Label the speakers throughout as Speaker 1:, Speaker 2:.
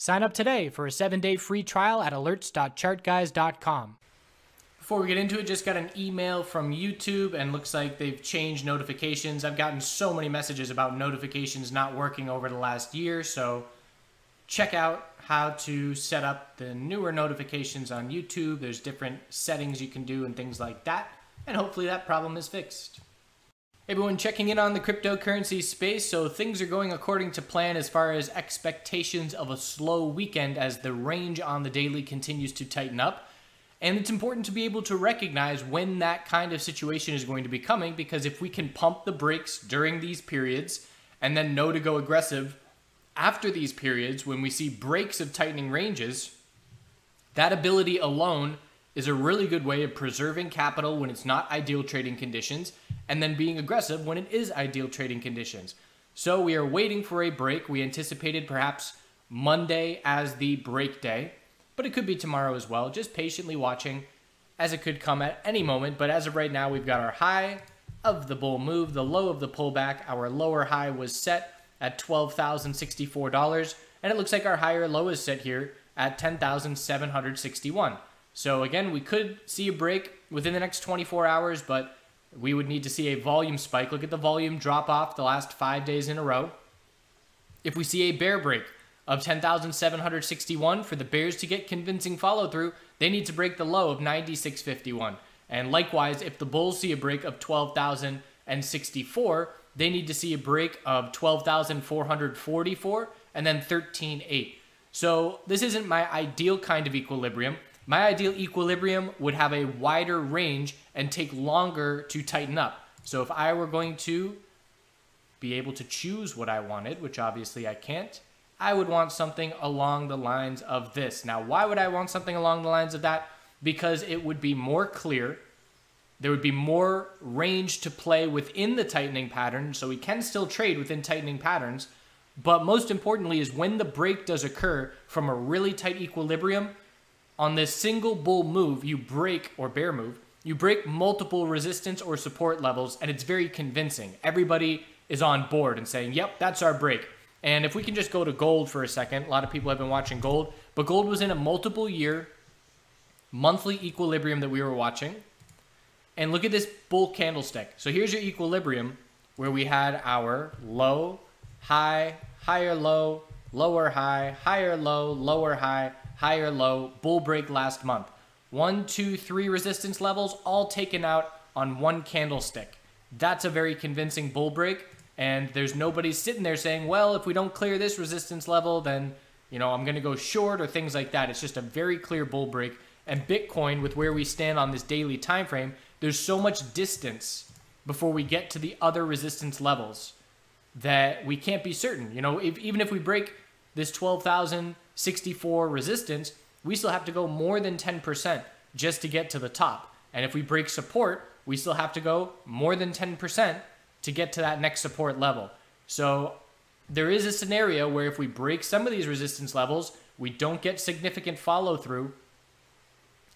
Speaker 1: Sign up today for a seven day free trial at alerts.chartguys.com. Before we get into it, just got an email from YouTube and looks like they've changed notifications. I've gotten so many messages about notifications not working over the last year, so check out how to set up the newer notifications on YouTube. There's different settings you can do and things like that, and hopefully that problem is fixed. Everyone checking in on the cryptocurrency space. So things are going according to plan as far as expectations of a slow weekend as the range on the daily continues to tighten up. And it's important to be able to recognize when that kind of situation is going to be coming because if we can pump the brakes during these periods and then know to go aggressive after these periods when we see breaks of tightening ranges, that ability alone is a really good way of preserving capital when it's not ideal trading conditions and then being aggressive when it is ideal trading conditions. So we are waiting for a break. We anticipated perhaps Monday as the break day, but it could be tomorrow as well. Just patiently watching as it could come at any moment. But as of right now, we've got our high of the bull move, the low of the pullback. Our lower high was set at $12,064, and it looks like our higher low is set here at 10,761. So again, we could see a break within the next 24 hours, but we would need to see a volume spike. Look at the volume drop off the last five days in a row. If we see a bear break of 10,761 for the bears to get convincing follow through, they need to break the low of 9651. And likewise, if the bulls see a break of 12,064, they need to see a break of 12,444 and then 13.8. So this isn't my ideal kind of equilibrium. My ideal equilibrium would have a wider range and take longer to tighten up. So if I were going to be able to choose what I wanted, which obviously I can't, I would want something along the lines of this. Now, why would I want something along the lines of that? Because it would be more clear. There would be more range to play within the tightening pattern, so we can still trade within tightening patterns. But most importantly is when the break does occur from a really tight equilibrium, on this single bull move, you break, or bear move, you break multiple resistance or support levels, and it's very convincing. Everybody is on board and saying, yep, that's our break. And if we can just go to gold for a second, a lot of people have been watching gold, but gold was in a multiple year monthly equilibrium that we were watching. And look at this bull candlestick. So here's your equilibrium where we had our low, high, higher low, lower high, higher low, lower high, higher low, bull break last month. One, two, three resistance levels all taken out on one candlestick. That's a very convincing bull break. And there's nobody sitting there saying, well, if we don't clear this resistance level, then, you know, I'm going to go short or things like that. It's just a very clear bull break. And Bitcoin, with where we stand on this daily time frame, there's so much distance before we get to the other resistance levels that we can't be certain. You know, if, even if we break this 12,000 64 resistance, we still have to go more than 10% just to get to the top. And if we break support, we still have to go more than 10% to get to that next support level. So there is a scenario where if we break some of these resistance levels, we don't get significant follow through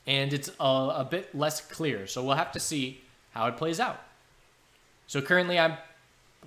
Speaker 1: and it's a, a, bit less clear. So we'll have to see how it plays out. So currently I'm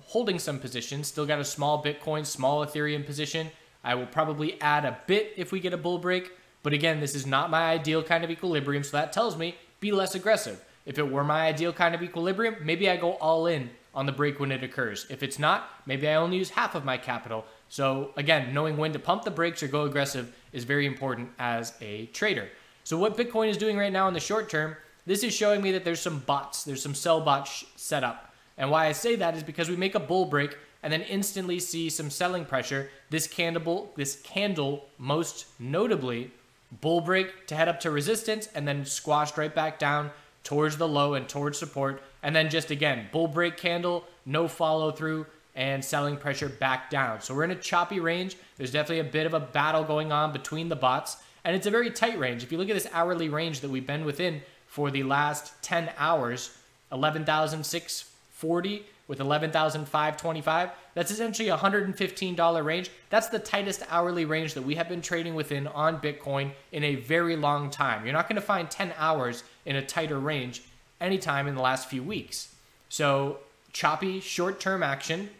Speaker 1: holding some positions, still got a small Bitcoin, small Ethereum position. I will probably add a bit if we get a bull break, but again, this is not my ideal kind of equilibrium, so that tells me be less aggressive. If it were my ideal kind of equilibrium, maybe I go all in on the break when it occurs. If it's not, maybe I only use half of my capital. So again, knowing when to pump the brakes or go aggressive is very important as a trader. So what Bitcoin is doing right now in the short term, this is showing me that there's some bots, there's some sell bots set up. And why I say that is because we make a bull break and then instantly see some selling pressure. This candle, this candle most notably bull break to head up to resistance and then squashed right back down towards the low and towards support. And then just again, bull break candle, no follow through and selling pressure back down. So we're in a choppy range. There's definitely a bit of a battle going on between the bots and it's a very tight range. If you look at this hourly range that we've been within for the last 10 hours, 11,640 with 11,525. That's essentially a $115 range. That's the tightest hourly range that we have been trading within on Bitcoin in a very long time. You're not going to find 10 hours in a tighter range anytime in the last few weeks. So choppy short-term action,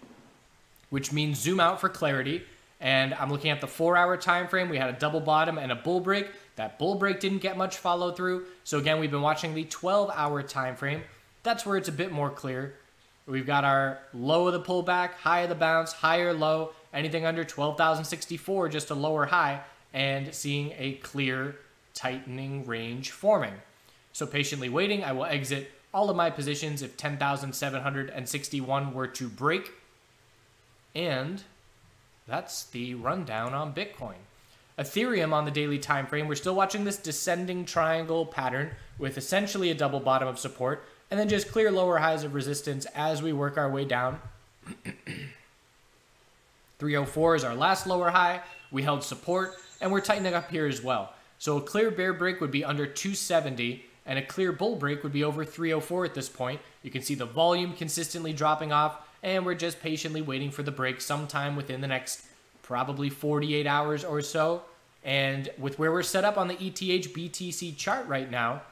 Speaker 1: which means zoom out for clarity. And I'm looking at the four hour time frame. We had a double bottom and a bull break. That bull break didn't get much follow through. So again, we've been watching the 12 hour time frame. That's where it's a bit more clear. We've got our low of the pullback, high of the bounce, higher low, anything under 12,064, just a lower high, and seeing a clear tightening range forming. So patiently waiting, I will exit all of my positions if 10,761 were to break. And that's the rundown on Bitcoin. Ethereum on the daily time frame, we're still watching this descending triangle pattern with essentially a double bottom of support and then just clear lower highs of resistance as we work our way down. 304 is our last lower high. We held support and we're tightening up here as well. So a clear bear break would be under 270 and a clear bull break would be over 304 at this point. You can see the volume consistently dropping off and we're just patiently waiting for the break sometime within the next probably 48 hours or so. And with where we're set up on the ETH BTC chart right now,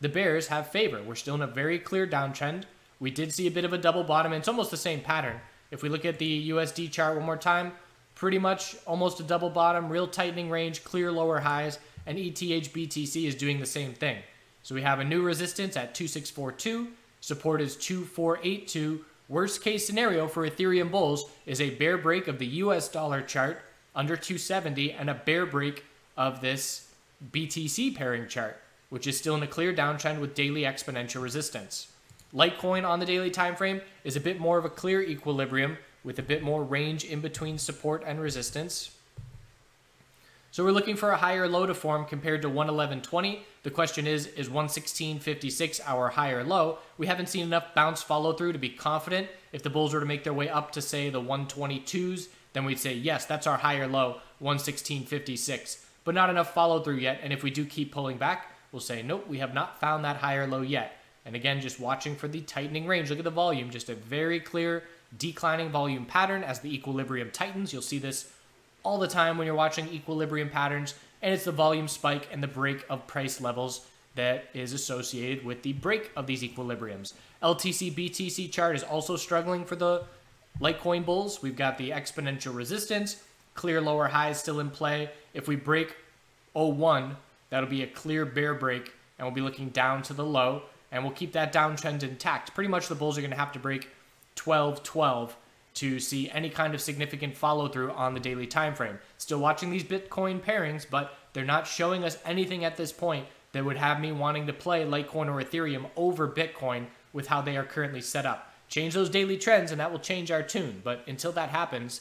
Speaker 1: the bears have favor. We're still in a very clear downtrend. We did see a bit of a double bottom, and it's almost the same pattern. If we look at the USD chart one more time, pretty much almost a double bottom, real tightening range, clear lower highs, and ETH BTC is doing the same thing. So we have a new resistance at 2642, support is 2482. Worst case scenario for Ethereum bulls is a bear break of the US dollar chart under 270 and a bear break of this BTC pairing chart, which is still in a clear downtrend with daily exponential resistance. Litecoin on the daily time frame is a bit more of a clear equilibrium with a bit more range in between support and resistance. So we're looking for a higher low to form compared to 111.20. The question is, is 116.56 our higher low? We haven't seen enough bounce follow through to be confident. If the bulls were to make their way up to say the 122s, then we'd say, yes, that's our higher low, 116.56. But not enough follow through yet. And if we do keep pulling back, we'll say, nope, we have not found that higher low yet. And again, just watching for the tightening range. Look at the volume, just a very clear declining volume pattern as the equilibrium tightens. You'll see this all the time when you're watching equilibrium patterns, and it's the volume spike and the break of price levels that is associated with the break of these equilibriums. LTC BTC chart is also struggling for the Litecoin bulls. We've got the exponential resistance, clear lower highs still in play. If we break 01, that'll be a clear bear break, and we'll be looking down to the low, and we'll keep that downtrend intact. Pretty much the bulls are going to have to break 12 12 to see any kind of significant follow through on the daily time frame. Still watching these Bitcoin pairings, but they're not showing us anything at this point that would have me wanting to play Litecoin or Ethereum over Bitcoin with how they are currently set up. Change those daily trends and that will change our tune, but until that happens,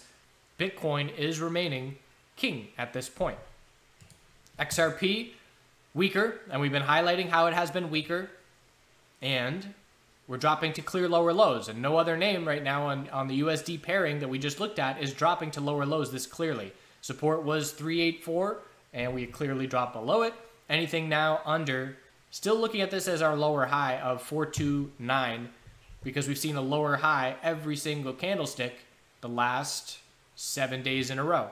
Speaker 1: Bitcoin is remaining king at this point. XRP, weaker, and we've been highlighting how it has been weaker. And we're dropping to clear lower lows, and no other name right now on, on the USD pairing that we just looked at is dropping to lower lows this clearly. Support was 384, and we clearly dropped below it. Anything now under, still looking at this as our lower high of 429, because we've seen a lower high every single candlestick the last seven days in a row.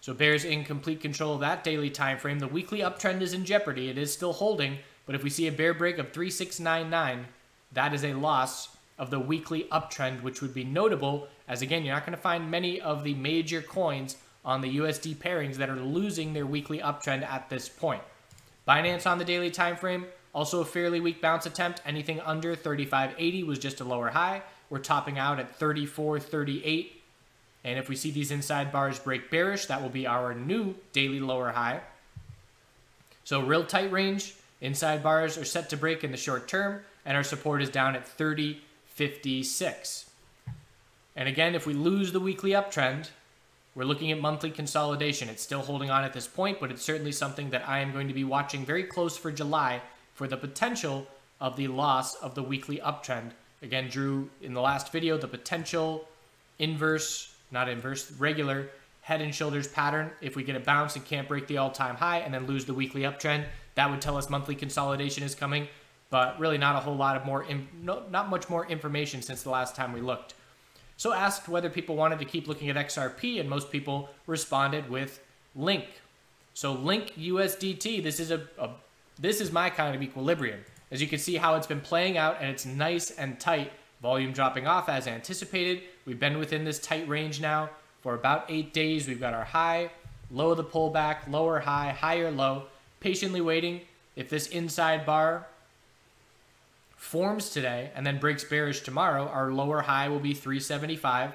Speaker 1: So bears in complete control of that daily time frame. The weekly uptrend is in jeopardy. It is still holding, but if we see a bear break of 3699, that is a loss of the weekly uptrend, which would be notable as again, you're not going to find many of the major coins on the USD pairings that are losing their weekly uptrend at this point. Binance on the daily time frame, also a fairly weak bounce attempt. Anything under 35.80 was just a lower high. We're topping out at 34.38. And if we see these inside bars break bearish, that will be our new daily lower high. So real tight range. Inside bars are set to break in the short term and our support is down at 30.56. And again, if we lose the weekly uptrend, we're looking at monthly consolidation. It's still holding on at this point, but it's certainly something that I am going to be watching very close for July for the potential of the loss of the weekly uptrend. Again, drew in the last video the potential inverse, not inverse, regular head and shoulders pattern. If we get a bounce and can't break the all-time high and then lose the weekly uptrend, that would tell us monthly consolidation is coming but really not a whole lot of more, no, not much more information since the last time we looked. So asked whether people wanted to keep looking at XRP, and most people responded with Link. So Link USDT, this is a, a this is my kind of equilibrium. As you can see how it's been playing out, and it's nice and tight. Volume dropping off as anticipated. We've been within this tight range now for about eight days. We've got our high, low of the pullback, lower high, higher low, patiently waiting. If this inside bar forms today and then breaks bearish tomorrow, our lower high will be 375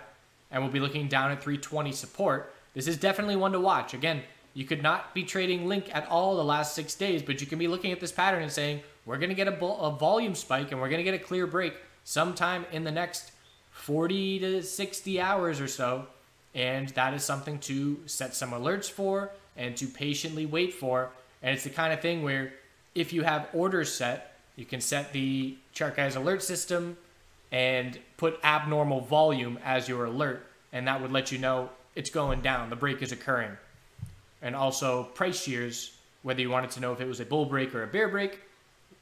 Speaker 1: and we'll be looking down at 320 support. This is definitely one to watch. Again, you could not be trading Link at all the last six days, but you can be looking at this pattern and saying, we're going to get a, a volume spike and we're going to get a clear break sometime in the next 40 to 60 hours or so. And that is something to set some alerts for and to patiently wait for. And it's the kind of thing where if you have orders set, you can set the chart guys alert system and put abnormal volume as your alert. And that would let you know it's going down, the break is occurring. And also price shears, whether you wanted to know if it was a bull break or a bear break,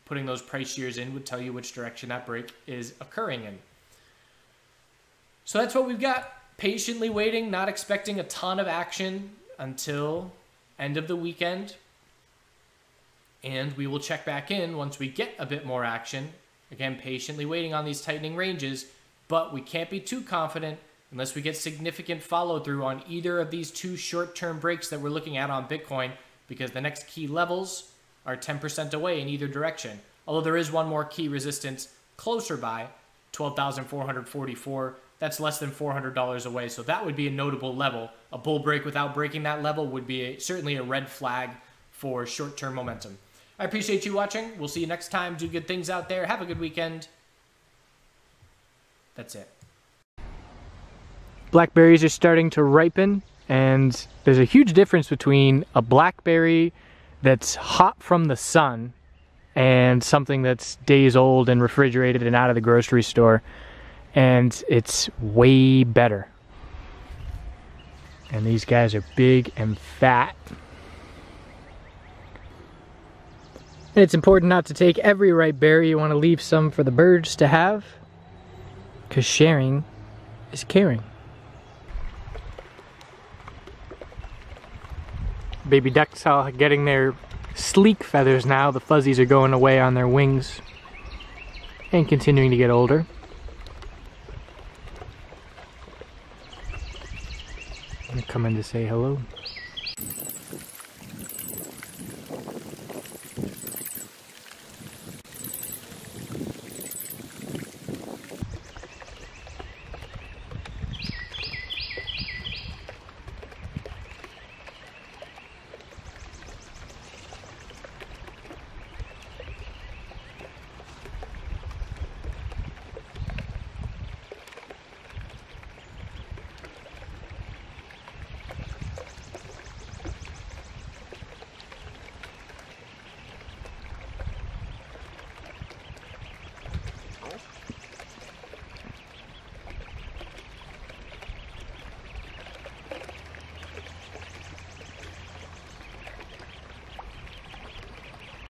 Speaker 1: putting those price shears in would tell you which direction that break is occurring in. So that's what we've got. Patiently waiting, not expecting a ton of action until end of the weekend. And we will check back in once we get a bit more action. Again, patiently waiting on these tightening ranges, but we can't be too confident unless we get significant follow through on either of these two short term breaks that we're looking at on Bitcoin because the next key levels are 10% away in either direction. Although there is one more key resistance closer by, 12,444. That's less than $400 away. So that would be a notable level. A bull break without breaking that level would be a, certainly a red flag for short term momentum. I appreciate you watching. We'll see you next time. Do good things out there. Have a good weekend. That's it.
Speaker 2: Blackberries are starting to ripen, and there's a huge difference between a blackberry that's hot from the sun and something that's days old and refrigerated and out of the grocery store. And it's way better. And these guys are big and fat. It's important not to take every ripe berry. You want to leave some for the birds to have. Because sharing is caring. Baby ducks are getting their sleek feathers now. The fuzzies are going away on their wings and continuing to get older. come in to say hello.